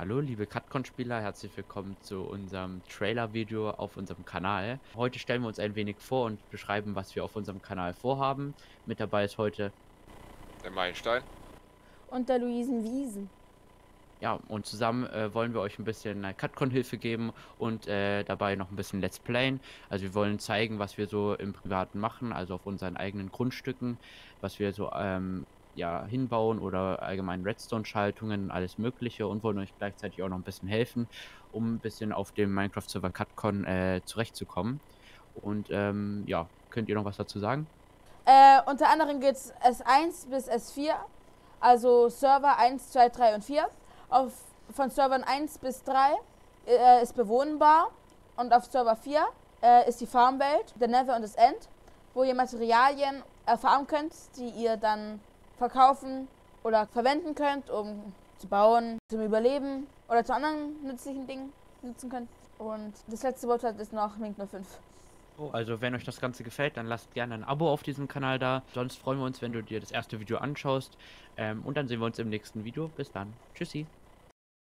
Hallo liebe Catcon-Spieler, herzlich willkommen zu unserem Trailer-Video auf unserem Kanal. Heute stellen wir uns ein wenig vor und beschreiben, was wir auf unserem Kanal vorhaben. Mit dabei ist heute... Der Meilenstein. Und der Luisenwiesen. Ja, und zusammen äh, wollen wir euch ein bisschen äh, Catcon-Hilfe geben und äh, dabei noch ein bisschen Let's Playen. Also wir wollen zeigen, was wir so im Privaten machen, also auf unseren eigenen Grundstücken, was wir so ähm, ja, hinbauen oder allgemein Redstone-Schaltungen, alles mögliche und wollen euch gleichzeitig auch noch ein bisschen helfen, um ein bisschen auf dem Minecraft-Server CutCon äh, zurechtzukommen. Und ähm, ja, könnt ihr noch was dazu sagen? Äh, unter anderem geht es S1 bis S4, also Server 1, 2, 3 und 4. Auf, von Servern 1 bis 3 äh, ist bewohnbar und auf Server 4 äh, ist die Farmwelt, der Nether und das End, wo ihr Materialien erfahren könnt, die ihr dann verkaufen oder verwenden könnt, um zu bauen, zum Überleben oder zu anderen nützlichen Dingen nutzen könnt. Und das letzte Wort hat ist noch Mink 05. Oh, also wenn euch das Ganze gefällt, dann lasst gerne ein Abo auf diesem Kanal da. Sonst freuen wir uns, wenn du dir das erste Video anschaust. Ähm, und dann sehen wir uns im nächsten Video. Bis dann. Tschüssi.